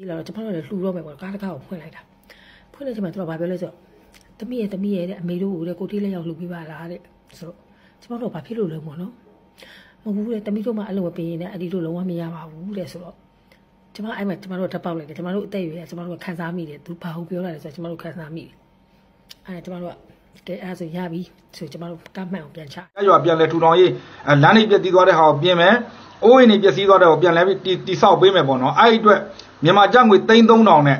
ဒီလာတော့ကျွန်တော်တို့လည်းလှူတော့မယ်ပေါ့ကားတကားကိုဖွင့်လိုက်တာဖွင့်လိုက်ချိန်မှာသူကဘာပြောလဲဆိုတော့တမီးရဲ့တမီးရဲ့တဲ့အမေတို့ကိုလည်းကိုတိလက်ရောက်လှူပေးပါလားတဲ့ဆိုတော့ကျွန်တော်တို့ဘာဖြစ်လို့လဲပေါ့နော်မဟုတ်ဘူးတဲ့တမီးတို့မှအဲ့လိုမပေးရင်လည်းအဒီတို့လုံးဝမရပါဘူးတဲ့ဆိုတော့ကျွန်မအဲ့မှာကျွန်တော်တို့တက်ပေါက်လိုက်တယ်ကျွန်တော်တို့အသက်အရွယ်ကျွန်တော်တို့ခံစားမိတယ်သူဘာဟုတ်ပြောလာလဲဆိုတော့ကျွန်တော်တို့ခံစားမိတယ်အဲ့ဒါကျွန်တော်တို့ကကဲအဲ့ဒါဆိုရပြီဆိုကျွန်တော်တို့ကမှန်အောင်ပြန်ချရရွာပြန်လဲထူထောင်ရေးအဲလမ်းနေပြည့်တည်သွားတဲ့ဟာကိုပြင်မယ်အိုးအိမ်နေပြည့်စည်သွားတဲ့ဟာကိုပြန်လဲပြီးတိဆောက်ပေးမယ်ပေါ့နော်အဲ့ဒီအတွက် မြန်မာကျပ်ငွေ3300နဲ့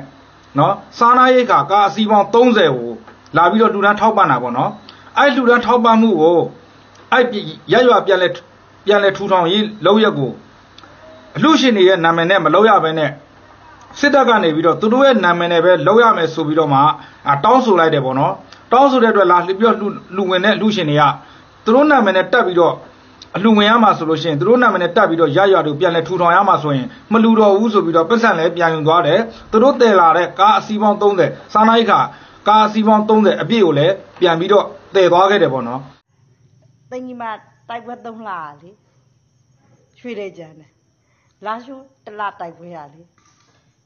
နော်စားနာရိတ်ခါကာအစီပေါင်း30ကိုလာပြီးတော့လူတန်းထောက်ပံ့တာပေါ့နော်အဲ့လူတန်းထောက်ပံ့မှုကိုအဲ့ရရွာပြန်လဲပြန်လဲထူထောင်ရေးလောက်ရက်ကိုအလှရှင်တွေရဲ့နာမည်နဲ့မလောက်ရဘဲနဲ့စစ်တပ်ကနေပြီးတော့သူတို့ရဲ့နာမည်နဲ့ပဲလောက်ရမယ်ဆိုပြီးတော့မှတောင်းဆိုလိုက်တယ်ပေါ့နော်တောင်းဆိုတဲ့အတွက်လာပြီးတော့လူဝင်တဲ့လူရှင်တွေကသူတို့နာမည်နဲ့တက်ပြီးတော့ အလူဝင်ရမှာဆိုလို့ရှိရင်သူတို့နာမည်နဲ့တက်ပြီးတော့ရရတို့ပြန်လဲထူထောင်ရမှာဆိုရင်မလူတော်ဘူးဆိုပြီးတော့ပတ်စံလဲပြန်ယူသွားတယ်သူတို့တည်လာတဲ့ကားအစီပေါင်း30စားနိုင်ခါကားအစီပေါင်း30အပြည့်ကိုလဲပြန်ပြီးတော့တည်သွားခဲ့တယ်ပေါ့နော်တင်ကြီးမတိုက်ပွဲ3လလေရွှေတဲ့ကြံတယ်လာရှုတလတိုက်ပွဲရလေ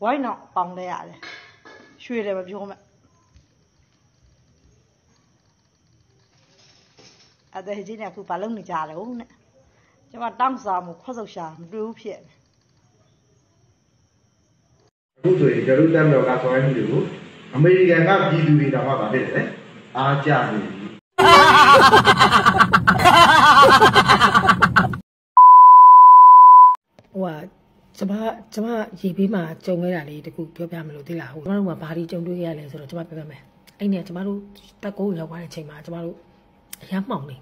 ဝိုင်းတော့ပေါင်လဲရတယ်ရွှေတယ်မပြောမဲ့အဲ့ဒါဟိချင်းကခုဘာလုပ်နေကြလဲဟုတ်နဲ့ ကျွန်မတောင်းစားမှုခွတ်ဆုပ်ရှာမတွေ့ဘူးဖြစ်နေအခုဆိုရင်ကျွန်တော်တို့တက်မတော်ကဆောင်ရွက်မှုတွေကိုအမေရိကန်ကပြည်သူတွေတောင်မှဗာဖြစ်တယ်အားကြနေပြီဟိုကကျမကျမရေပေးမှာကြုံခဲ့တာလေးတခုပြောပြမလို့သိလားဟိုကျမတို့ကဘာဒီကြုံတွေ့ရလဲဆိုတော့ကျမပြောပြမယ်အဲ့နဲ့ကျမတို့တက်ကုန်းရောက်သွားတဲ့အချိန်မှာကျမတို့အရမ်းမှောင်နေ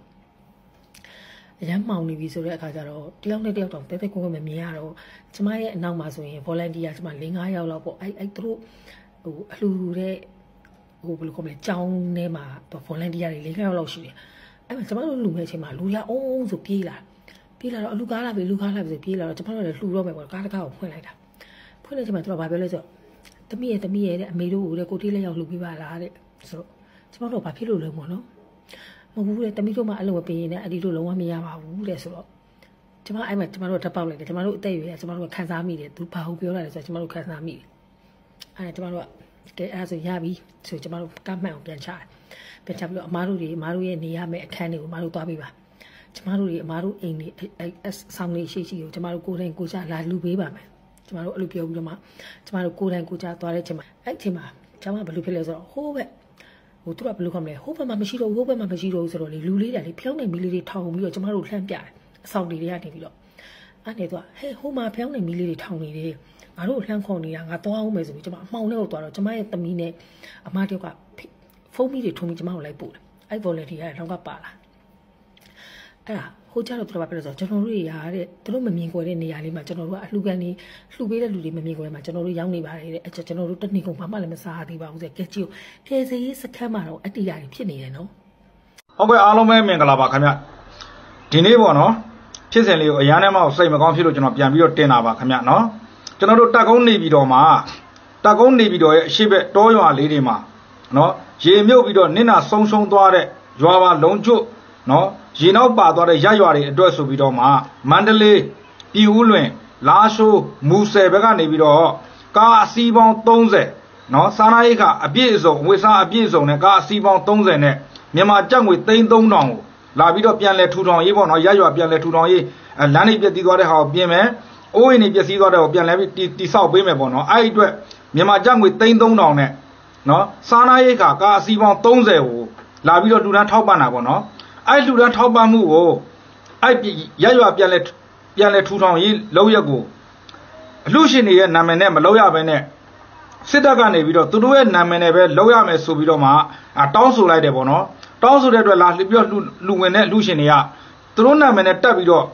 အရမ်းမှောင်နေပြီဆိုတဲ့အခါကျတော့တယောက်နဲ့တယောက်တော့တဲတဲကိုကိုမမြင်ရတော့ကျမရဲ့အနောက်မှာဆိုရင် volunteer ကျမ၄၅ယောက်လောက်ပေါ့အဲ့အဲ့သူတို့ဟိုအလှူတဲ့ဟိုဘယ်လိုခေါ်မလဲကြောင်းထဲမှာ volunteer တွေ၄၅ယောက်လောက်ရှိတယ်အဲ့မှာကျမတို့လူမဲ့အချိန်မှာလူရအောင်ဆိုပြေးလာပြေးလာတော့အလူကားလာပြီလူကားလာပြီဆိုပြေးလာတော့ကျမတို့လည်းလှူတော့မယ်ပေါ့ကားတကားကိုဖွင့်လိုက်တာဖွင့်လိုက်ချိန်မှာသူကဘာပြောလဲဆိုတော့တမီးရဲ့တမီးရဲ့တဲ့အမေတို့ကိုလည်းကိုတိလက်ရောက်လှူပေးပါလားတဲ့ဆိုတော့ကျမတို့ဘာဖြစ်လို့လဲပေါ့နော် မဟုတ်ဘူးတဲ့တမီးတို့မှအဲ့လိုမပေးရင်လည်းအဒီတို့လုံးဝမရပါဘူးတဲ့ဆိုတော့ကျမအဲ့မှာကျမတို့တက်ပေါက်လိုက်တယ်ကျမတို့အသက်အရွယ်ကျမတို့ကခံစားမိတယ်သူဘာဟုတ်ပြောလာလဲဆိုတော့ကျမတို့ခံစားမိတယ်အဲ့ဒါကျမတို့ကကဲအဲ့ဒါဆိုရပြီဆိုကျမတို့ကမှန်အောင်ပြန်ချတယ်ပြန်ချပြီးတော့အမားတို့တွေအမားတို့ရဲ့နေရမယ့်အခန်းတွေကိုအမားတို့သွားပေးပါကျမတို့တွေအမားတို့အိမ်တွေအဲဆောင်းလေးရှိရှိကိုကျမတို့ကိုယ်တိုင်ကိုကြလာလူပေးပါမယ်ကျမတို့အဲ့လိုပြောပြီးတော့မှကျမတို့ကိုယ်တိုင်ကိုကြသွားတဲ့အချိန်မှာအဲ့အချိန်မှာကျမဘယ်လိုဖြစ်လဲဆိုတော့ဟိုးဘက် ဟိုသူကဘယ်လိုခေါ်မလဲဟိုးဘက်မှာမရှိတော့ဟိုးဘက်မှာမရှိတော့ဘူးဆိုတော့လေလူလေးတွေလေဖျောင်းနေမီလေးတွေထောင်ပြီးတော့ကျမတို့လှမ်းပြတယ်အဆောင်တွေတွေကနေပြီးတော့အဲ့နေတော့ဟဲ့ဟိုမှာဖျောင်းနေမီလေးတွေထောင်နေတယ်ငါတို့လှမ်းခေါ်နေတာငါသွားအောင်မယ်ဆိုပြီးကျမအမှောင်ထဲကိုသွားတော့ကျမရဲ့သမီးနဲ့အမတယောက်ကဖုန်းမီတွေထုံပြီးကျမကိုလိုက်ပို့တယ်အဲ့ volunteer ကလောက်ကပါလာအဲ့ဒါ ဟိုကြတော့သူတို့ကပြောဆိုကျွန်တော်တို့တွေရာတဲ့သူတို့မမြင်ကွယ်တဲ့နေရာလေးမှာကျွန်တော်တို့ကအလှူကန်နေလှူပေးတဲ့လူတွေမမြင်ကွယ်မှာကျွန်တော်တို့ရောက်နေပါတယ်တဲ့အဲ့ကျွန်တော်တို့တနည်းကုန်ဘာမှလည်းမစားသေးပါဘူးတဲ့ကဲကြည့်ကဲစေးစခန်းမှာတော့အတ္တိယာတွေဖြစ်နေတယ်နော်ဟုတ်ကဲ့အားလုံးပဲမင်္ဂလာပါခင်ဗျဒီနေ့ပေါ့နော်ဖြစ်စဉ်လေးကိုအရန်ထဲမှာစိတ်မကောင်းဖြစ်လို့ကျွန်တော်ပြန်ပြီးတော့တင်တာပါခင်ဗျနော်ကျွန်တော်တို့တက်ကုန်းနေပြီးတော့မှာတက်ကုန်းနေပြီးတော့ရဲ့အရှိဘက်တောရွာလေးတွေမှာနော်ရေမြုပ်ပြီးတော့နင့်နာဆုံဆုံသွားတဲ့ရွာပါလုံးကျွတ်နော် ရေနောက်ပါသွားတဲ့ရရွာတွေအတွက်ဆိုပြီးတော့မှမန္တလေးပြည်ဦးလွင်လာရှိုးမူဆယ်ဘက်ကနေပြီးတော့ကားအစီးပေါင်း30နော်စားနာရိတ်ကအပြည့်အစုံဝေစားအပြည့်အစုံနဲ့ကားအစီးပေါင်း30နဲ့မြန်မာကျပ်ငွေ3300ကိုလာပြီးတော့ပြန်လဲထူထောင်ရေးပေါ့နော်ရရွာပြန်လဲထူထောင်ရေးလမ်းနေပြည့်တည်သွားတဲ့ဟာကိုပြင်မယ်အိုးအိမ်နေပြည့်စည်သွားတဲ့ကိုပြန်လဲပြီးတိဆောက်ပေးမယ်ပေါ့နော်အဲ့ဒီအတွက်မြန်မာကျပ်ငွေ3300နဲ့နော်စားနာရိတ်ကကားအစီးပေါင်း30ကိုလာပြီးတော့လူတန်းထောက်ပံ့တာပေါ့နော် အဲ့လူတန်းထောက်ပံ့မှုကိုအဲ့ရရွာပြန်လဲပြန်လဲထူထောင်ရေးလောက်ရက်ကိုအလှရှင်တွေရဲ့နာမည်နဲ့မလောက်ရဘဲနဲ့စစ်တပ်ကနေပြီးတော့သူတို့ရဲ့နာမည်နဲ့ပဲလောက်ရမယ်ဆိုပြီးတော့မှတောင်းဆိုလိုက်တယ်ပေါ့နော်တောင်းဆိုတဲ့အတွက်လာပြီးတော့လူဝင်တဲ့လူရှင်တွေကသူတို့နာမည်နဲ့တက်ပြီးတော့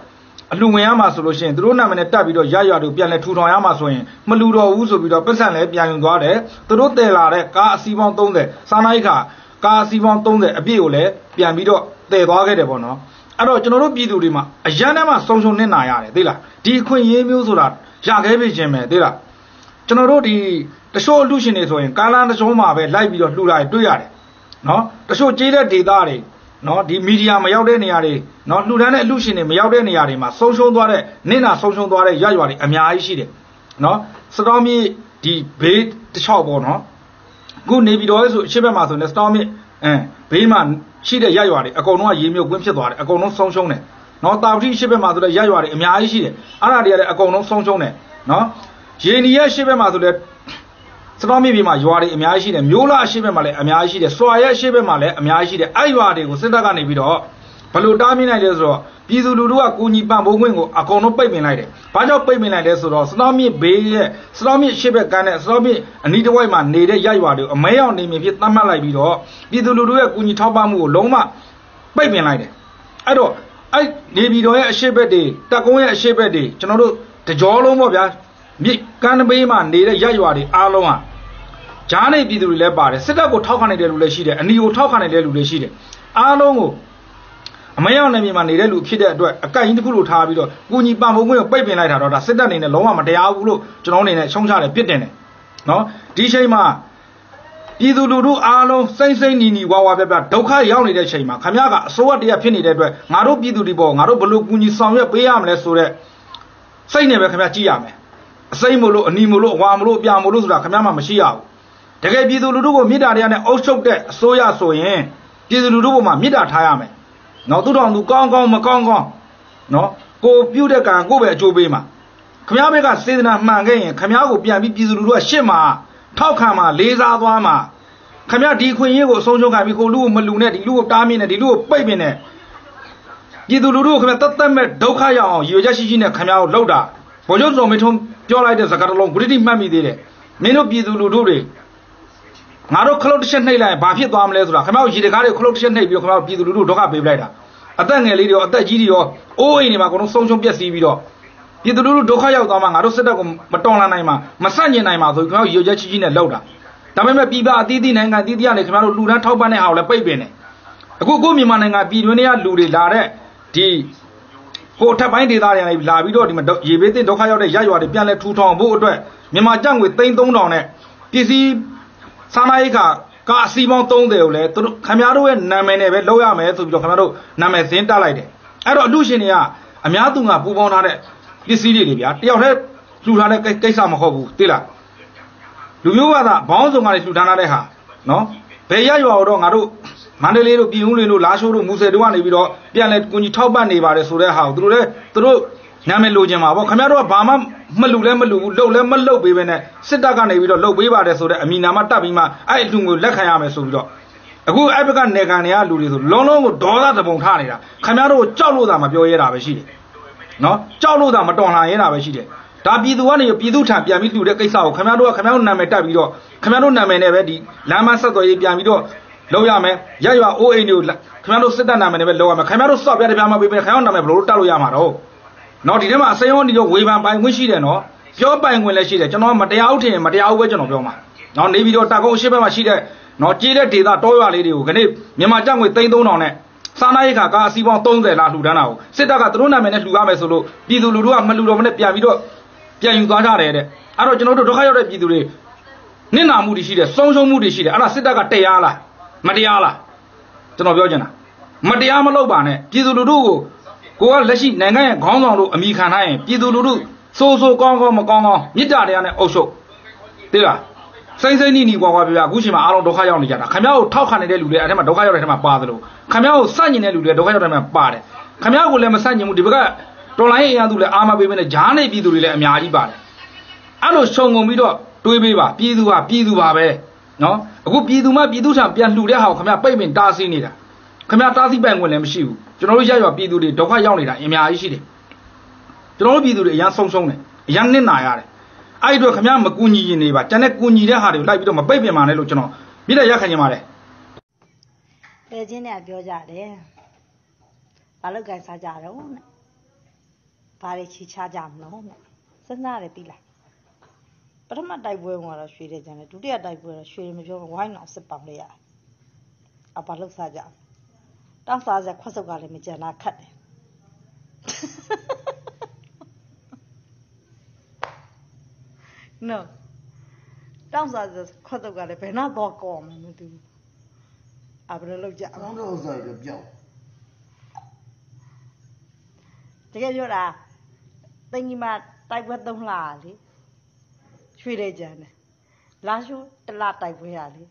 အလှဝင်ရမှာဆိုလို့ရှိရင်သူတို့နာမည်နဲ့တက်ပြီးတော့ရရွာတို့ပြန်လဲထူထောင်ရမှာဆိုရင်မလူတော်ဘူးဆိုပြီးတော့ပတ်စံလဲပြန်ယူသွားတယ်သူတို့တည်လာတဲ့ကားအစီးပေါင်း30စားနိုင်ခါ ကားအစီးပေါင်း30အပြည့်ကိုလည်းပြန်ပြီးတော့တည်သွားခဲ့တယ်ပေါ့နော်အဲ့တော့ကျွန်တော်တို့ပြည်သူတွေမှာအရန်ထဲမှာစုံစုံနစ်နာရတယ်သိလားဒီအခွင့်အရေးမျိုးဆိုတာရခဲ့ပြီချင်းပဲသိလားကျွန်တော်တို့ဒီတချို့အလူရှင်တွေဆိုရင်ကားလမ်းတစ်စုံမှာပဲလိုက်ပြီးတော့လှူတာတွေ့ရတယ်နော်တချို့ကြေးတဲ့ဒေတာတွေနော်ဒီမီဒီယာမရောက်တဲ့နေရာတွေနော်လှူဒန်းတဲ့အလူရှင်တွေမရောက်တဲ့နေရာတွေမှာဆုံးရှုံးသွားတဲ့နင့်နာဆုံးရှုံးသွားတဲ့ရရွာတွေအများကြီးရှိတယ်နော်စတော်မီဒီဘေးတစ်ချောက်ပေါ့နော် အခုနေပြည်တော်ရဲ့ဆိုအရှိဘက်မှာဆိုနေစတောင်းမြစ်အင်းဘေးမှာရှိတဲ့ရက်ရွာတွေအကုန်လုံးကရေမြုပ်ကွင်းဖြစ်သွားတယ်အကုန်လုံးဆုံးရှုံးတယ်နော်တာဝတိရှိဘက်မှာဆိုလည်းရက်ရွာတွေအများကြီးရှိတယ်အဲ့ဒါတွေကလည်းအကုန်လုံးဆုံးရှုံးတယ်နော်ရေနီရဲ့ရှိဘက်မှာဆိုလည်းစတောင်းမြစ်ပြည်မှာရွာတွေအများကြီးရှိတယ်မျိုးလာအရှိဘက်မှာလည်းအများကြီးရှိတယ်စွာရဲ့အရှိဘက်မှာလည်းအများကြီးရှိတယ်အဲ့ရွာတွေကိုစစ်တပ်ကနေပြီးတော့ဘလို့တားမြင်နိုင်လဲဆိုတော့ ပြည်သူလူထုကကိုကြီးပံ့ပိုးခွင့်ကိုအကုန်လုံးပိတ်ပင်လိုက်တယ်။ဘာကြောင့်ပိတ်ပင်လိုက်လဲဆိုတော့စတောင်းမြစ်ဘေးရဲ့စတောင်းမြစ်ရှေ့ဘက်ကန်းနဲ့စတောင်းမြစ်အနီးတစ်ဝိုက်မှာနေတဲ့ရရွာတွေကိုအမဲရောက်နေမြင်ဖြစ်သတ်မှတ်လိုက်ပြီးတော့ပြည်သူလူထုရဲ့ကိုကြီးထောက်ပံ့မှုကိုလုံးဝပိတ်ပင်လိုက်တယ်။အဲ့တော့အဲ့နေပြည်တော်ရဲ့အရှိဘက်တွေတက်ကုန်းရဲ့အရှိဘက်တွေကျွန်တော်တို့တကြောလုံးပေါ့ဗျာမြစ်ကမ်းဘေးမှာနေတဲ့ရရွာတွေအားလုံးဟာဂျားနေပြည်သူတွေလည်းပါတယ်စစ်တပ်ကိုထောက်ခံနေတဲ့လူလည်းရှိတယ်အနီကိုထောက်ခံနေတဲ့လူလည်းရှိတယ်အားလုံးကို အမရောက်နေမြေမှာနေတဲ့လူဖြစ်တဲ့အတွက်အကန့်ကြီးတစ်ခုလိုထားပြီးတော့ကုညီပံ့ပိုးခွင့်ကိုပိတ်ပင်လိုက်တာတော့ဒါစစ်တပ်အနေနဲ့လုံးဝမတရားဘူးလို့ကျွန်တော်အနေနဲ့ရှုံးချတယ်ပြစ်တင်တယ်နော်ဒီချိန်မှာပြည်သူလူထုအားလုံးစိမ့်စိမ့်နီနီဝါဝါပြပြဒုက္ခရောက်နေတဲ့ချိန်မှာခမရကအစိုးရတရားဖြစ်နေတဲ့အတွက်ငါတို့ပြည်သူတွေပေါ်ငါတို့ဘလို့ကုညီဆောင်ရွက်ပေးရမလဲဆိုတော့စိတ်နဲ့ပဲခမရကြည့်ရမယ်အစိမ့်မလို့အနီမလို့အဝါမလို့အပြာမလို့ဆိုတာခမရမှမရှိရဘူးတကယ်ပြည်သူလူထုကိုမေတ္တာတရားနဲ့အုပ်ချုပ်တဲ့အစိုးရဆိုရင်ပြည်သူလူထုပေါ်မှာမေတ္တာထားရမယ် နော်သူတော်သူကောင်းကောင်းမကောင်းကောင်းနော်ကိုပြုတ်တဲ့ကံကိုပဲအကျိုးပေးမှာခမည်းဘက်ကစေတနာမှန်ခဲ့ရင်ခမည်းကိုပြန်ပြီးပြည်သူလူထုကရှစ်မှာထောက်ခံမှာလေးစားသွားမှာခမည်းဒီခွင့်ရေးကိုအဆုံးရှုံးခံပြီးကိုလူကိုမလူနဲ့ဒီလူကိုတားမြင်နဲ့ဒီလူကိုပိတ်မြင်နဲ့ပြည်သူလူထုကိုခမည်းတတ်တတ်မဲ့ဒုက္ခရအောင်ရည်ရွယ်ချက်ရှိရှိနဲ့ခမည်းကိုလှုပ်တာဗိုလ်ချုပ်စုံမင်းထုံးပြောလိုက်တဲ့စကားတစ်လုံးဂရုတိမှတ်မိသေးတယ်မင်းတို့ပြည်သူလူထုတွေ ငါတို့ခလုတ်တစ်ချက်နှိပ်လိုက်ရင်ဘာဖြစ်သွားမလဲဆိုတာခမ ्या ရေတကားတွေခလုတ်တစ်ချက်နှိပ်ပြီးတော့ခမ ्या ပြည်သူလူထုဒုက္ခပေးပလိုက်တာအသက်ငယ်လေးတွေရောအသက်ကြီးတွေရောအိုးအိမ်တွေမှာအကုန်လုံးဆုံးရှုံးပျက်စီးပြီးတော့ပြည်သူလူထုဒုက္ခရောက်သွားမှငါတို့စစ်တပ်ကိုမတော်လှန်နိုင်မှာမဆန့်ကျင်နိုင်မှာဆိုပြီးခင်ဗျားတို့ရည်ရွယ်ချက်ကြီးကြီးနဲ့လောက်တာဒါပေမဲ့ပြည်ပအသီးသီးနိုင်ငံအသီးသီးကနေခင်ဗျားတို့လူတန်းထောက်ပံ့တဲ့ဟာကိုလည်းပိတ်ပင်တယ်အခုကိုမြန်မာနိုင်ငံပြည်တွင်းတွေကလူတွေလာတဲ့ဒီကိုထပ်ပိုင်းဒေသတွေကနေလာပြီးတော့ဒီမှာရေဘေးတင်ဒုက္ခရောက်တဲ့ရရွာတွေပြန်လဲထူထောင်ဖို့အတွက်မြန်မာကျပ်ငွေ3300နဲ့ပစ္စည်း စားနပ်ရိက္ခာကာအစီပေါင်း30ကိုလည်းသူတို့ခင်ဗျားတို့ရဲ့နာမည်နဲ့ပဲလောက်ရမယ်ဆိုပြီးတော့ခင်ဗျားတို့နာမည်စင်းတက်လိုက်တယ်အဲ့တော့အလူရှင်တွေကအများသူငါပူပေါင်းထားတဲ့ပစ္စည်းတွေလေဗျာတယောက်တည်းလှူထားတဲ့ကိစ္စမဟုတ်ဘူးသိလားလူမျိုးကသာဘောင်းစုံကလည်းလှူထားတဲ့ဟာနော်ဘယ်ရရွာတော့ငါတို့မန္တလေးတို့ပြည်ဦးလင်းတို့လာရှိုးတို့မူဆယ်တို့ကနေပြီးတော့ပြန်လဲကိုကြီးထောက်ပံ့နေပါတယ်ဆိုတဲ့ဟာကိုသူတို့လည်းသူတို့နာမည်လိုချင်ပါဗောခင်ဗျားတို့ကဘာမှ မလူလဲမလူဘူးလှုပ်လဲမလှုပ်ပေးပဲနဲ့စစ်တပ်ကနေပြီးတော့လှုပ်ပေးပါတယ်ဆိုတဲ့အမီနာမတက်ပြီးမှအဲ့အလူငွေလက်ခံရမယ်ဆိုပြီးတော့အခုအဲ့ဘက်ကနေကန်တွေကလူတွေဆိုလုံးလုံးကိုဒေါသတပုံထားနေတာခင်ဗျားတို့ကိုကြောက်လို့သာမပြောရတာပဲရှိတယ်နော်ကြောက်လို့သာမတော်လှန်ရတာပဲရှိတယ်ဒါပြည်သူကနေပြည်သူထံပြန်ပြီးလှူတဲ့ကိစ္စကိုခင်ဗျားတို့ကခင်ဗျားတို့နာမည်တက်ပြီးတော့ခင်ဗျားတို့နာမည်နဲ့ပဲဒီလမ်းမဆက်သွယ်ရေးပြန်ပြီးတော့လုပ်ရမယ်ရရွာအိုးအိမ်တွေကိုခင်ဗျားတို့စစ်တပ်နာမည်နဲ့ပဲလုပ်ရမယ်ခင်ဗျားတို့စော့ပြတဲ့ပြားမပေးပဲခင်ဗျားတို့နာမည်ဘယ်လိုတက်လို့ရမှာတော့ နော်ဒီထဲမှာအစိမ်းရောဒီရောဝေဖန်ပိုင်ခွင့်ရှိတယ်နော်ပြောပိုင်ခွင့်လည်းရှိတယ်ကျွန်တော်မတရားဥထင်မတရားဥပဲကျွန်တော်ပြောမှာနော်နေပြီးတော့တာကုန်းအရှိဘက်မှာရှိတဲ့နော်ကြေးတဲ့ဒေတာတောရွာလေးတွေကိုခဏမြန်မာကျပ်ငွေ3300နဲ့စားနပ်ရိက္ခာကအစီးပေါင်း30လားလှူဒန်းတာကိုစစ်တပ်ကသူတို့နာမည်နဲ့လှူရမယ်ဆိုလို့ပြည်သူလူထုကမလှူတော့မနဲ့ပြန်ပြီးတော့ပြန်ယူသွားကြတယ်တဲ့အဲ့တော့ကျွန်တော်တို့ဒုက္ခရောက်တဲ့ပြည်သူတွေနစ်နာမှုတွေရှိတယ်ဆုံးရှုံးမှုတွေရှိတယ်အဲ့ဒါစစ်တပ်ကတရားလားမတရားလားကျွန်တော်ပြောချင်တာမတရားမလုပ်ပါနဲ့ပြည်သူလူထုကို ကိုကလက်ရှိနိုင်ငံရဲ့ခေါင်းဆောင်တို့အမိခံထားရင်ပြည်သူလူထုစိုးစိုးကောင်းကောင်းမကောင်းကောင်းမေတ္တာတရားနဲ့အုပ်ချုပ်သိလားစိမ့်စိမ့်နိနိကွာကွာပြပြအခုချိန်မှာအားလုံးဒုက္ခရောက်နေကြတာခမည်းကိုထောက်ခံနေတဲ့လူတွေအဲ့ထဲမှာဒုက္ခရောက်တဲ့ထဲမှာပါသလိုခမည်းကိုစန့်ကျင်တဲ့လူတွေဒုက္ခရောက်တဲ့ထဲမှာပါတယ်ခမည်းကိုလည်းမစန့်ကျင်ဘူးဒီဘက်ကတော်လိုင်းအင်အားစုလည်းအာမပေးမနဲ့ဂျားနေပြည်သူတွေလည်းအများကြီးပါတယ်အဲ့လိုခြုံငုံပြီးတော့တွေးပေးပါပြည်သူဟာပြည်သူပါပဲနော်အခုပြည်သူမှပြည်သူထံပြန်လှူတဲ့ဟာကိုခမည်းပိတ်ပင်တားဆီးနေတာ ခမ ्या တားဆီးပိုင်ခွင့်လည်းမရှိဘူးကျွန်တော်တို့ရရွာပြည်သူတွေဒုက္ခရောက်နေတာအများကြီးရှိတယ်ကျွန်တော်တို့ပြည်သူတွေအရန်ဆုံးရှုံးတယ်အရန်နစ်နာရတယ်အဲ့ဒီတော့ခမ ्या မကူညီရင်နေပါကျန်တဲ့ကူညီတဲ့ဟာတွေကိုလိုက်ပြီးတော့မပိတ်ပင်ပါနဲ့လို့ကျွန်တော်မြစ်တဲ့ရက်ခံနေပါတယ်ပဲချင်းနဲ့ပြောကြတယ်ဘာလို့ကန်စားကြတော့နဲ့ဘာတွေချီချကြမလို့နဲ့စဉ်းစားရတယ်ပြီလားပထမတိုက်ပွဲကတော့ရွှေတယ်ကြတယ်ဒုတိယတိုက်ပွဲကတော့ရွှေမပြောဝိုင်းအောင်စစ်ပေါင်းလိုက်ရတယ်အဘာလို့စားကြ တောက်စားစခွတ်စုပ်ကလည်းမကြံတာခတ်တယ်နော်တောက်စားစခွတ်စုပ်ကလည်းဘယ်တော့တော့ကောမှမသိဘူးအဘယ်လိုလုပ်ကြအကောင်းတော့ဥစ္စာတွေပြောက်တကယ်ပြောတာတင်ကြီးမတိုက်ပွဲသုံးလာလေရွှေတယ်ကြံတယ်လာရှုတလတိုက်ပွဲရလေ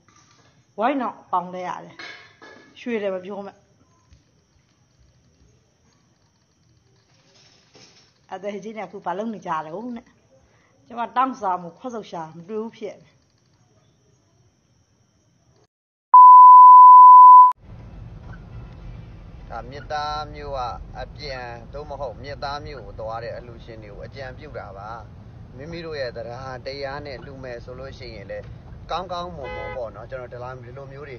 ဝိုင်းတော့ပေါင်လဲရတယ်ရွှေတယ်မပြောမဲ့ အဲ့ဒါကြီးနဲ့အခုဘာလုပ်နေကြလဲဟုတ်နဲ့ကျွန်မတောင်းစားမှုခွတ်ဆုပ်ရှာမတွေ့ဘူးဖြစ်နေဒါမြစ်သားမျိုးကအပြန်သို့မဟုတ်မြစ်သားမျိုးကိုသွားတဲ့အလူရှင်တွေကိုအကြံပြုတာပါမိမိတို့ရဲ့တရားတရားနဲ့လူမယ်ဆိုလို့ရှိရင်လေကောင်းကောင်းမွန်မွန်ပေါ့နော်ကျွန်တော်ဒီလိုဒီလိုမျိုးတွေ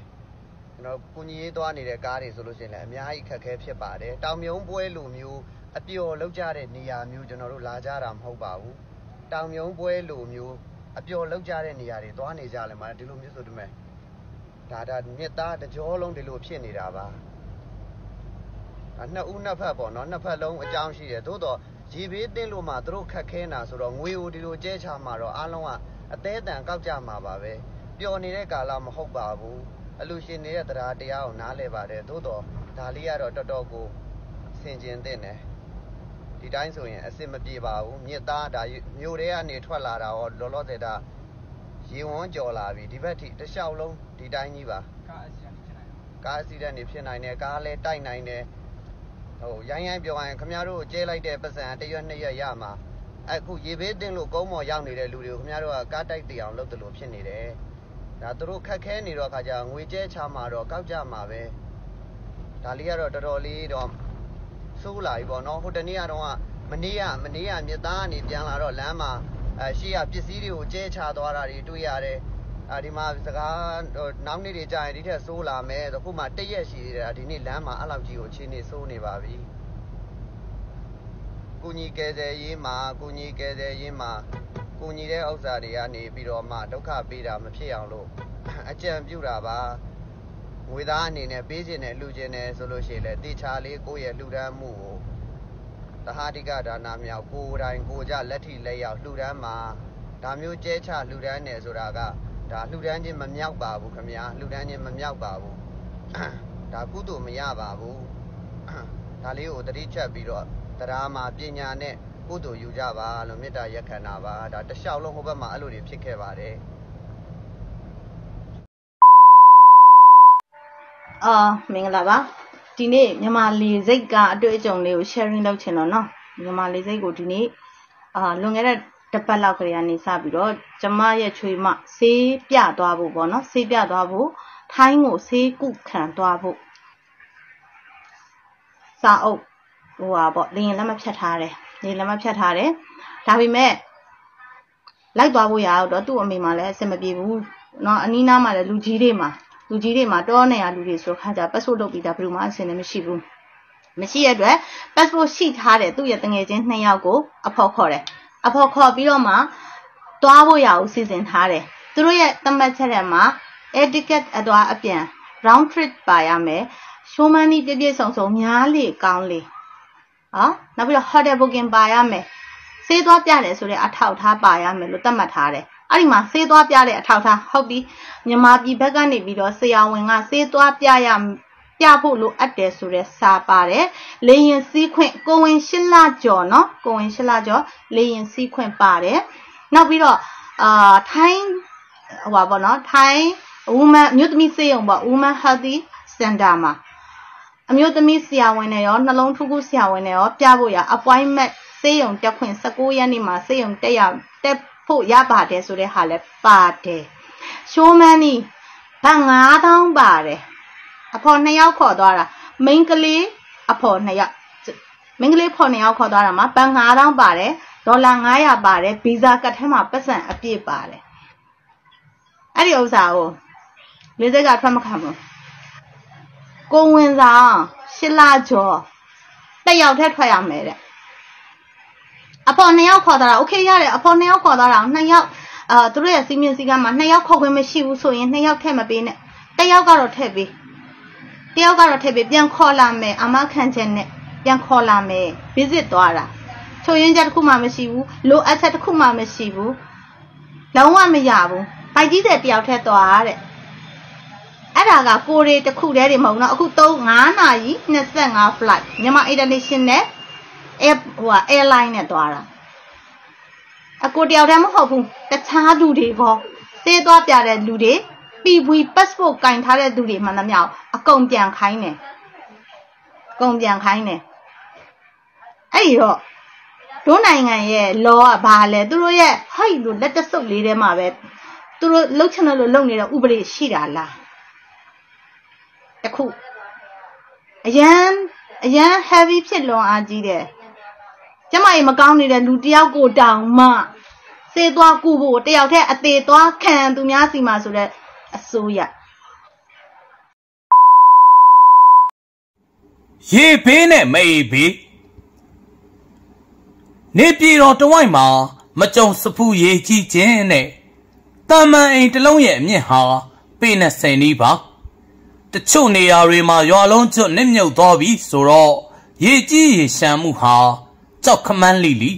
ကျွန်တော်ကုညီရေးသွားနေတဲ့ကားတွေဆိုလို့ရှိရင်လည်းအများကြီးခက်ခဲဖြစ်ပါတယ်တောင်မြုံပွဲလိုမျိုး အပျော်လောက်ကြတဲ့နေရာမျိုးကျွန်တော်တို့လာကြတာမဟုတ်ပါဘူးတောင်မြုံပွဲလိုမျိုးအပျော်လောက်ကြတဲ့နေရာတွေသွားနေကြလဲမှာဒီလိုမျိုးဆိုတမဲ့ဒါဒါမြစ်သားတစ်ကြောလုံးဒီလိုဖြစ်နေတာပါနှစ်ဦးနှစ်ဖက်ပေါ့နော်နှစ်ဖက်လုံးအကြောင်းရှိတယ်သို့တော့ရေဘေးတင်းလို့မှသူတို့ခက်ခဲနာဆိုတော့ငွေဦးဒီလိုကျဲချမှာတော့အားလုံးကအသေးအတန်ကောက်ကြမှာပါပဲပျော်နေတဲ့ကာလမဟုတ်ပါဘူးအလူရှင်နေတဲ့တရားတရားကိုနားလဲပါတယ်သို့တော့ဒါလေးကတော့တော်တော်ကိုဆင်ကျင်တဲ့တယ် ဒီတိုင်းဆိုရင်အစ်စ်မပြေပါဘူးမြစ်သားဒါမြို့ထဲကနေထွက်လာတာရောလောလောဆယ်ဒါရေဝန်းကြော်လာပြီဒီဘက်ထိတစ်လျှောက်လုံးဒီတိုင်းကြီးပါကားအစီဒန့်နေဖြစ်နိုင်တယ်ကားလည်းတိုက်နိုင်တယ်ဟိုရိုင်းရိုင်းပြောရရင်ခမရတို့ကျဲလိုက်တဲ့ပတ်စံတစ်ရွက်နှစ်ရွက်ရမှာအခုရေဘေးတင်းလို့ကုန်းမော်ရောက်နေတဲ့လူတွေကိုခမရတို့ကကားတိုက်တအောင်လုပ်တယ်လို့ဖြစ်နေတယ်ဒါသူတို့ခက်ခဲနေတော့ခါကျငွေကျဲချမှာတော့ကောက်ကြမှာပဲဒါလေးကတော့တော်တော်လေးတော့ စိုးလာပြီပေါ့နော်ဟိုတနေ့ကတော့မနေ့ကမနေ့ကမြစ်သားကနေပြန်လာတော့လမ်းမှာအဲရှေ့ကပစ္စည်းတွေကိုကျဲချသွားတာတွေတွေ့ရတယ်အာဒီမှာစကားနောက်နေ့တွေကြာရင်ဒီထက်ဆိုးလာမယ်ဆိုခုမှတရက်ရှိသေးတယ်ဒီနေ့လမ်းမှာအဲ့လောက်ကြီးကိုအခြေအနေဆိုးနေပါပြီကုညီကယ်ဆယ်ရေးမှာကုညီကယ်ဆယ်ရေးမှာကုညီတဲ့ဥစ္စာတွေကနေပြီးတော့မှဒုက္ခပေးတာမဖြစ်အောင်လို့အကြံပြုတာပါ ငွေသားအနေနဲ့ပေးခြင်းနဲ့လှူခြင်းနဲ့ဆိုလို့ရှိရင်လည်းတေချာလေးကိုယ့်ရဲ့လှူဒန်းမှုကိုတဟာတိကဒါနာမြောက်ကိုယ်တိုင်ကိုကြလက်ထိလက်ရောက်လှူဒန်းမှာဒါမျိုးကျဲချလှူဒန်းနေဆိုတာကဒါလှူဒန်းခြင်းမမြောက်ပါဘူးခင်ဗျာလှူဒန်းခြင်းမမြောက်ပါဘူးဒါကုသိုလ်မရပါဘူးဒါလေးကိုတတိချက်ပြီးတော့တရားမှာပညာနဲ့ကုသိုလ်ယူကြပါလို့မေတ္တာရက်ခံတာပါဒါတလျှောက်လုံးဟိုဘက်မှာအဲ့လိုတွေဖြစ်ခဲ့ပါတယ် အာမင်္ဂလာပါဒီနေ့မြန်မာလေစိတ်ကအတွေ့အကြုံလေးကို sharing လုပ်ချင်တော့เนาะမြန်မာလေစိတ်ကိုဒီနေ့အာလွန်ခဲ့တဲ့တစ်ပတ်လောက်ကလေးကနေစပြီးတော့ကျမရဲ့ချွေမဆေးပြသွားဖို့ပေါ့เนาะဆေးပြသွားဖို့ထိုင်းကိုဆေးကုခံသွားဖို့စာအုပ်ဟိုပါပေါ့လင်းလက်မဖြတ်ထားတယ်လင်းလက်မဖြတ်ထားတယ်ဒါပေမဲ့လိုက်သွားဖို့ရတော့သူ့အမေမှလည်းအဆင်မပြေဘူးเนาะအနီးနားမှာလည်းလူကြီးတွေမှာ လူကြီးတွေမှာတောနေရလူတွေဆိုခါကြပတ်ဖို့လုပ်ပြီးတာဘယ်လိုမှအဆင်လည်းမရှိဘူးမရှိရတဲ့အတွက် passport ရှိထားတဲ့သူ့ရဲ့တငယ်ချင်းနှစ်ယောက်ကိုအဖော်ခေါ်တယ်အဖော်ခေါ်ပြီးတော့မှတွားဖို့ရအောင်စီစဉ်ထားတယ်သူတို့ရဲ့သတ်မှတ်ချက်ထဲမှာ air ticket အသွားအပြန် round trip ပါရမယ်ရှိုးမန်းဒီပြည့်ပြည့်စုံစုံများလေကောင်းလေဟောနောက်ပြီးတော့ hotel booking ပါရမယ်ဆေးသွားပြတယ်ဆိုတဲ့အထောက်ထားပါရမယ်လို့သတ်မှတ်ထားတယ် အဲ့ဒီမှာဆေးသွားပြတဲ့အထောက်ထားဟုတ်ပြီမြန်မာပြည်ဘက်ကနေပြီးတော့ဆရာဝန်ကဆေးသွားပြရပြဖို့လိုအပ်တယ်ဆိုတဲ့စာပါတယ်လေရင်စီးခွင့်ကိုဝင်ရှစ်လကျော်နော်ကိုဝင်ရှစ်လကျော်လေရင်စီးခွင့်ပါတယ်နောက်ပြီးတော့အာထိုင်းဟိုပါပေါ့နော်ထိုင်း woman မြို့သမီးစေယုံပေါ့ woman healthy center မှာအမျိုးသမီးဆရာဝန်တွေရောနှလုံးထုခုဆရာဝန်တွေရောပြဖို့ရ appointment စေယုံတက်ခွင့်16ရက်နေ့မှာစေယုံတက်ရတက် ဖို့ရပါတယ်ဆိုတဲ့ဟာလဲပါတယ်ရှိုးမန်းနီဗတ်9000ပါတယ်အဖော်နှစ်ယောက်ခေါ်သွားတာမိန်းကလေးအဖော်နှစ်ယောက်မိန်းကလေးဖော်နှစ်ယောက်ခေါ်သွားတာမှာဗတ်9000ပါတယ်ဒေါ်လာ900ပါတယ်ဗီဇာကတ်ထဲမှာပတ်စံအပြည့်ပါတယ်အဲ့ဒီဥစ္စာကိုလေးစိတ်ကထွက်မခံဘူးကိုဝင်ဆောင်ရှစ်လကျော်တက်ရောက်ထက်ထွက်ရမယ်တဲ့ အဖော်နှစ်ယောက်ခေါ်သွားတာโอเคရတယ်အဖော်နှစ်ယောက်ခေါ်သွားတာနှစ်ယောက်အာသူတို့ရဲ့စီမင်းစည်းကမ်းမှာနှစ်ယောက်ခေါ်ခွင့်မရှိဘူးဆိုရင်နှစ်ယောက်ထည့်မပေးနဲ့တစ်ယောက်ကတော့ထည့်ပေးတယောက်ကတော့ထည့်ပေးပြန်ခေါ်လာမယ်အမခံချက်နဲ့ပြန်ခေါ်လာမယ် visit သွားတာချိုရင်းချက်တစ်ခုမှမရှိဘူးလိုအပ်ချက်တစ်ခုမှမရှိဘူးလုံးဝမရဘူးဘိုက်ကြီးတဲ့တယောက်ထက်သွားတဲ့အဲ့ဒါကကိုရီတစ်ခုတည်းတွေမဟုတ်တော့အခု3 5နာရီ25 flight မြန်မာ international air ဟို airline နဲ့သွားတာအကိုတယောက်တည်းမဟုတ်ဘူးတခြားလူတွေကောစေးသွားပြတဲ့လူတွေ PV passport ကင်ထားတဲ့သူတွေမှန်သမျှအကုန်ပြန်ခိုင်းတယ်အကုန်ပြန်ခိုင်းတယ်အဲ့ဒီတော့တို့နိုင်ငံရဲ့ law ကဘာလဲသူတို့ရဲ့ဟိုက်လို့လက်တဆုပ်လေးထဲမှာပဲသူတို့လှုပ်ချင်တယ်လို့လုပ်နေတဲ့ဥပဒေရှိတာလားတခုအရန်အရန် heavy ဖြစ်လွန်အားကြီးတယ် ကျမကြီးမကောင်းနေတဲ့လူတယောက်ကိုတောင်မှစေသွားကူဖို့တယောက်တည်းအသေးသွားခံသူများစီမှာဆိုတဲ့အစိုးရရေဘေးနဲ့မအေးဘေးနေပြည်တော်တဝိုက်မှာမကြုံစဖူးရေကြီးခြင်းနဲ့တာမန်အိမ်တစ်လုံးရဲ့အမြင့်ဟာပေ20နီးပါတချို့နေရာတွေမှာရွာလုံးကျွတ်နစ်မြုပ်သွားပြီဆိုတော့ရေကြီးရေရှမ်းမှုဟာ ကြောက်ခမန်းလိလိ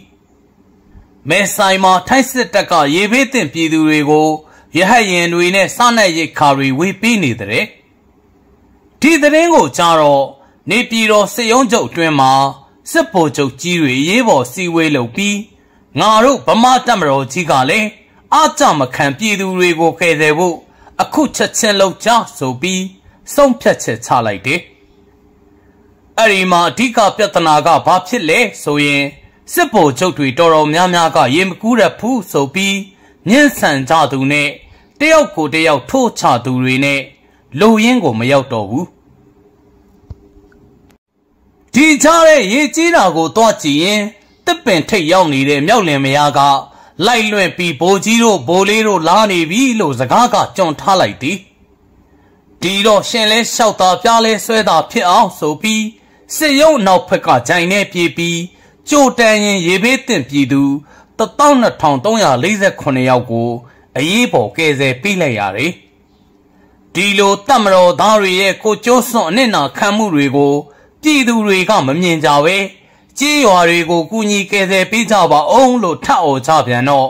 မဲဆိုင်မှာထိုင်းစစ်တပ်ကရေဘေးတင်ပြည်သူတွေကိုရဟတ်ရင်တွေနဲ့စားနပ်ရိက္ခာတွေဝေပေးနေတဲ့ဒီသတင်းကိုကြားတော့နေပြည်တော်စစ်ရုံးချုပ်အတွင်းမှာစစ်ဗိုလ်ချုပ်ကြီးတွေရေးပေါ်စီဝေးလုပ်ပြီးငါတို့ဗမာတပ်မတော်ကြီးကလည်းအားကြမခံပြည်သူတွေကိုကယ်ဆယ်ဖို့အခုချက်ချင်းလုပ်ကြဆိုပြီးဆုံးဖြတ်ချက်ချလိုက်တယ်။ အဲ့ဒီမှာအဓိကပြဿနာကဘာဖြစ်လဲဆိုရင်စစ်ဗိုလ်ချုပ်တွေတော်တော်များများကရေမကူးရဘူးဆိုပြီးညှဉ်းဆန်ကြသူနဲ့တယောက်ကိုတယောက်ထိုးချသူတွေနဲ့လူရင်းကိုမရောက်တော့ဘူးဒီကြားတဲ့ရေကြီးတာကိုတွားကြည့်ရင်တစ်ပင်ထိတ်ရောက်နေတဲ့မြောက်လင်မယားကလိုက်လွင့်ပြီးဘိုးကြီးတို့ဘိုးလေးတို့လာနေပြီလို့စကားကကြုံထားလိုက်သည်ဒီတော့ရှင်လဲလျှောက်တာပြားလဲဆွဲတာဖြစ်အောင်ဆိုပြီး စစ်ရုံနောက်ဖက်ကဂျိုင်နေပြေးပြီးကြိုတန်ရင်ရေဘေးတင်ပြည်သူ12348ယောက်ကိုအရေးပေါ်ကယ်ဆယ်ပေးလိုက်ရတယ်ဒီလိုတတ်မတော်သားတွေရဲ့ကိုကျိုးစွန့်အနစ်နာခံမှုတွေကိုပြည်သူတွေကမမြင်ကြပဲကြေးရွာတွေကိုကူညီကယ်ဆယ်ပေးကြပါအောင်လို့ထအော်ကြပြန်တော့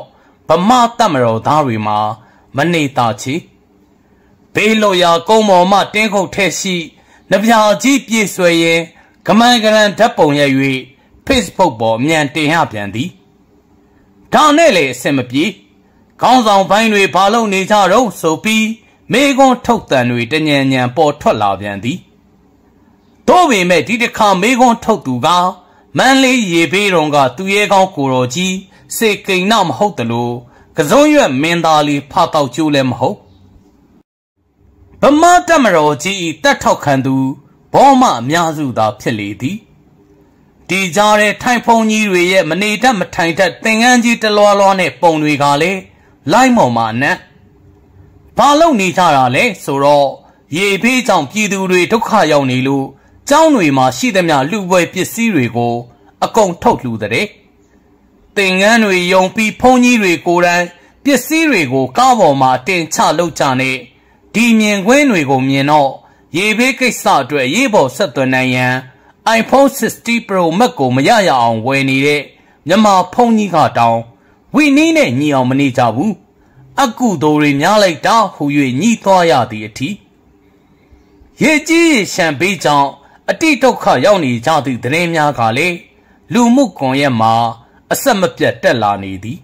ဗမာတပ်မတော်သားတွေမှာမနေတာချီဘေးလို့ရာကုန်းပေါ်မှတင်းခုတ်ထဲရှိနဗျာကြီးပြည့်ဆွဲရင် ကမန်ကရန်ဓာတ်ပုံရ၍ Facebook ပေါ်အမြန်တင်ရပြန်သည်ဒါနဲ့လေအဆင်မပြေခေါင်းဆောင်ပိုင်းတွေဘာလို့နေကြတော့ဆိုပြီးမေကွန်းထုတ်တန်တွေတညံညံပေါ်ထွက်လာပြန်သည်တို့ပေမဲ့ဒီတစ်ခါမေကွန်းထုတ်သူကမန်းလေးရေဘေးတော်ကသူရဲကောင်းကိုတော်ကြီးစေကိန်နမဟုတ်တလို့ကစုံရွက်မင်းသားလေးဖတော့ကျိုးလည်းမဟုတ်ဗမာတက်မတော်ကြီးတက်ထောက်ခံသူ ဘောမအများစုသာဖြစ်လေသည်ဒီကြားတဲ့ထိုင်ဖုံကြီးတွေရဲ့မနေတတ်မထိုင်တတ်သင်္ကန်းကြီးတလွားလွားနဲ့ပုံတွေကလည်းလိုက်မော်မှာနတ်ဘာလို့နေကြတာလဲဆိုတော့ရေဖေးကြောင့်ပြည်သူတွေဒုက္ခရောက်နေလို့ကျောင်းတွေမှာရှိသမျှလူပွဲပစ္စည်းတွေကို အကုန်ထုတ်လှူတဲ့သင်္ကန်းတွေယုံပြီးဖုန်ကြီးတွေကိုယ်တိုင်ပစ္စည်းတွေကိုကားပေါ်မှာတင်ချလုပ်ကြနဲ့ဒီမြင်ကွင်းတွေကိုမြင်တော့ ရေဘေးကိစ္စအတွက်ရေးပေါ်ဆက်သွယ်နိုင်ရန် iPhone 60 Pro Max ကိုမရရအောင်ဝယ်နေတဲ့မြန်မာဖုန်ကြီးကတောင်းဝီနီးနဲ့ညီအောင်မနေကြဘူးအကုသိုလ်တွေများလိုက်တာဟူ၍ညီးသွားရသည့်အထိရေကြီးရေရှမ်းပေးကြောင့်အတိဒုက္ခရောက်နေကြသည့်သတင်းများကလည်းလူမှုကွန်ရက်မှာအဆက်မပြတ်တက်လာနေသည်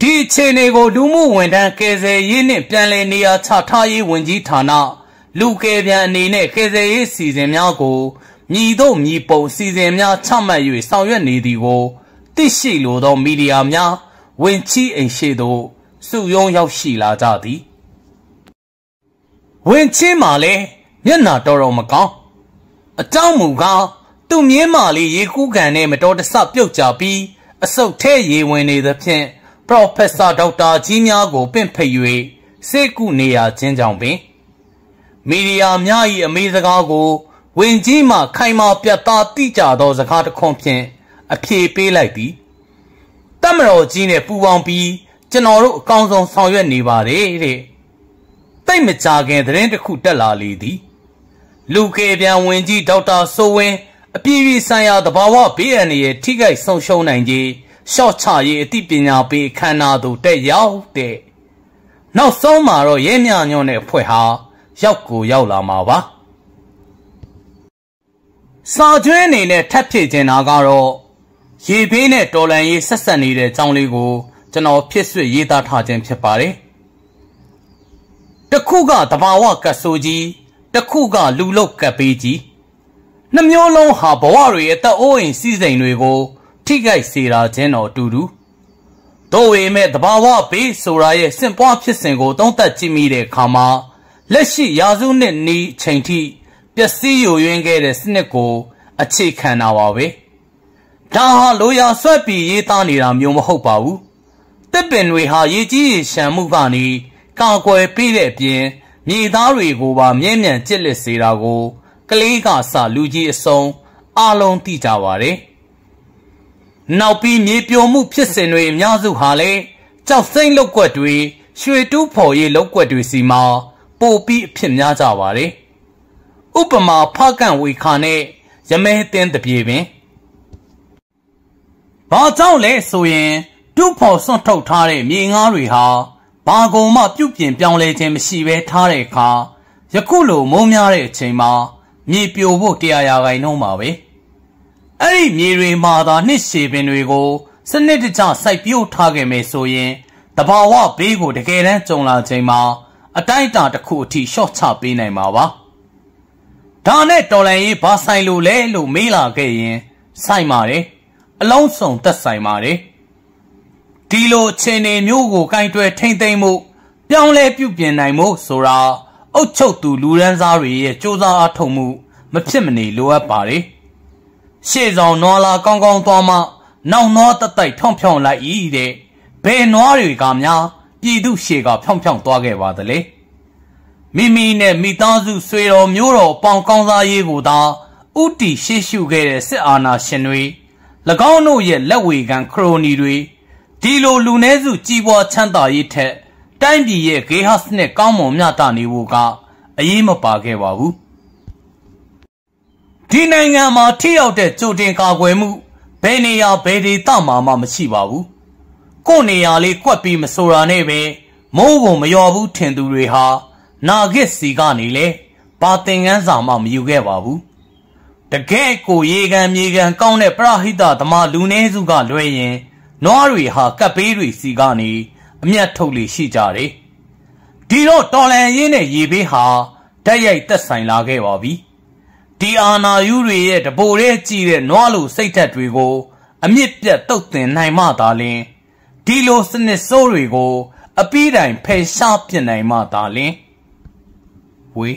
ဒီအခြေအနေကိုလူမှုဝန်ထမ်းကယ်ဆယ်ရေးနှင့်ပြန်လည်နေရာချထားရေးဝန်ကြီးဌာန လူကယ်ပြန်အနေနဲ့ကယ်ဆယ်ရေးစီစဉ်များကိုမြည်တို့မြည်ပုံစီစဉ်များချမှတ်၍ဆောင်ရွက်နေသည်ကိုသိရှိလိုသောမီဒီယာများဝင်ချီအိမ်ရှိသို့စုယုံရောက်ရှိလာကြသည်ဝင်ချီမှလည်းမျက်နာတော်တော်မကောင်းအကြောင်းမူကားသူ့မြင်းမာလေးရေကူးကန်နဲ့မတော်တဆပြုတ်ကြပြီးအဆုတ်ထဲရေဝင်နေသဖြင့်ပရော်ဖက်ဆာဒေါက်တာကြီးများကိုပင့်ဖိတ်၍စေကုနေရခြင်းကြောင့်ပင် မီဒီယာများ၏အမေစကားကိုဝင်ကြီးမှခိုင်မာပြတ်သားတိကျသောစကားတစ်ခွန်းဖြင့်အဖြေပေးလိုက်သည်တမတော်ကြီးနဲ့ပူပေါင်းပြီးကျွန်တော်တို့အကောင်းဆုံးဆောင်ရွက်နေပါတယ်တဲ့တိတ်မကြခင်သတင်းတစ်ခုတက်လာလေသည် လူကေပြန်ဝင်ကြီးဒေါက်တာဆိုဝင်းအပြည့်အဆိုင်ရာသဘာဝဘေးအန္တရာယ်ထိခိုက်ဆုံးရှုံးနိုင်ခြင်းရှော့ချရေးအသိပညာပေးခန္ဓာသို့တက်ရောက်တဲ့နောက်ဆုံးမှာတော့ရဲမြညွန့်တဲ့အဖွဲ့ဟာ ရောက်ကိုရောက်လာမှာပါစာကျွဲအနေနဲ့ထပ်ဖြစ်ကျင်တာကတော့ရေဘေးနဲ့တော်လန်ရေးဆက်ဆက်နေတဲ့ကြောင်းလေးကိုကျွန်တော်ဖြစ်ဆွရေးသားထားခြင်းဖြစ်ပါတယ်တစ်ခုကတဘာဝကတ်ဆိုကြီးတစ်ခုကလူလုတ်ကပ်ပေးကြီးနှမျိုးလုံးဟာဘဝတွေရဲ့တက်အိုးအိမ်စီးစိမ်တွေကို ထိခိုက်စေတာချင်းတော်တူတူတို့ဝေမဲ့တဘာဝဘေးဆိုတာရဲ့စင်ပွားဖြစ်စဉ်ကိုသုံးသပ်ကြည့်မိတဲ့အခါမှာ လက်ရှိရာစုနှစ်နီးချိန်ထိပျက်စီးယိုယွင်းခဲ့တဲ့စနစ်ကို အခြေခံတာပါပဲဒါဟာလိုရာဆွဲပြီးရေးသားနေတာမျိုးမဟုတ်ပါဘူးတစ်ပင်တွေဟာရေကြီးရေရှမ်းမှုကနေကာကွယ်ပေးတဲ့အပြင်မြေသားတွေကိုပါမြဲမြံကြစ်လက်စေတာကိုကလေးကစလူကြီးအစုံအလုံးသိကြပါတယ်နောက်ပြီးမြေပြိုမှုဖြစ်စဉ်တွေအများစုဟာလည်းကြောက်စိမ့်လောက်ွက်တွေရွှေတူးဖော်ရေးလောက်ွက်တွေစီမှာ ပိုပြီးအဖြစ်များကြပါတယ်ဥပမာဖကန့်ဝေခါနဲ့ရမဲတင်းတပြေပင်ဘာကြောင့်လဲဆိုရင်တူးဖော်စွန့်ထုတ်ထားတဲ့မြေငါးတွေဟာဘာကုန်မှပြုတ်ပြင်ပြောင်းလဲခြင်းမရှိဘဲထားတဲ့အခါယခုလိုမုံများတဲ့အချိန်မှာမြေပြိုဖို့တရားရာခိုင်နှုန်းပါပဲအဲ့ဒီမြေတွေမှာသာနှစ်ရှည်ပင်တွေကိုစနစ်တကျစိုက်ပျိုးထားခဲ့မယ်ဆိုရင်တဘာဝဘေးကိုတကယ်တမ်းကြုံလာချိန်မှာ အတိုင်းအတာတစ်ခုအထိရှော့ချပေးနိုင်မှာပါဒါနဲ့တော်လန်ရေးဘာဆိုင်လို့လဲလို့မေးလာခဲ့ရင်ဆိုင်ပါတယ်အလုံးစုံသက်ဆိုင်ပါတယ်ဒီလိုအခြေအနေမျိုးကိုကင်တွယ်ထိမ့်သိမ့်မှုပြောင်းလဲပြုပြင်နိုင်မှုဆိုတာအုတ်ချုပ်သူလူရန်စားတွေရဲ့စ조사အားထုတ်မှုမဖြစ်မနေလိုအပ်ပါတယ်ရှေ့ဆောင်နွားလာကောင်းကောင်းသွားမှနောက်နွားတတိုက်ဖြောင်းဖြောင်းလိုက်ဤတဲ့ဘယ်နွားတွေကများ ပြည်သူရှေ့ကဖြောင်းဖြောင်းသွားခဲ့ပါသလဲမိမိနဲ့မိသားစုဆွေတော်မျိုးတော်ပေါင်ကောင်းစားရေးကိုသာဥတီရှေ့ရှုခဲ့တဲ့စစ်အာဏာရှင်တွေ၎င်းတို့ရဲ့လက်ဝေခံခရိုနီတွေဒီလိုလူနည်းစုကြီးပွားချမ်းသာရေးထက်တိုင်းပြည်ရဲ့ဂေဟစနစ်ကောင်းမွန်မြတ်တာနေဖို့ကအရေးမပါခဲ့ပါဘူးဒီနိုင်ငံမှာထိရောက်တဲ့ကြိုတင်ကာကွယ်မှုဘယ်နေရာဘယ်ဒေသမှာမှမရှိပါဘူး ကို့နေရာလေးကွက်ပြီးမဆိုတာနဲ့ပဲမိုးကိုမလျော်ဘူးထင်သူတွေဟာနာဂစ်စီကနေလေဘာသင်ငန်းစာမှမယူခဲ့ပါဘူးတကယ်ကိုရေကန်မြေကန်ကောင်းတဲ့ပရဟိတသမားလူနည်းစုကလွဲရင်နွားတွေဟာကပ်ပေးတွေစီကနေအမျက်ထုတ်လေရှိကြတယ်ဒီတော့တော်လန်ရင်းနဲ့ရေဘေးဟာတက်ရိုက်သက်ဆိုင်လာခဲ့ပါပြီဒီအာနာယူတွေရဲ့တပိုတဲ့ကြည်တဲ့နွားလိုစိတ်ဓာတ်တွေကို အမြင့်ပြတ်တုတ်တင်နိုင်မှသာလင် ဒီလိုစနစ်ဆိုးတွေကို အပီးတိုင်ဖယ်ရှားပြစ်နိုင်မှသာလင်ဝေး